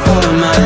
for my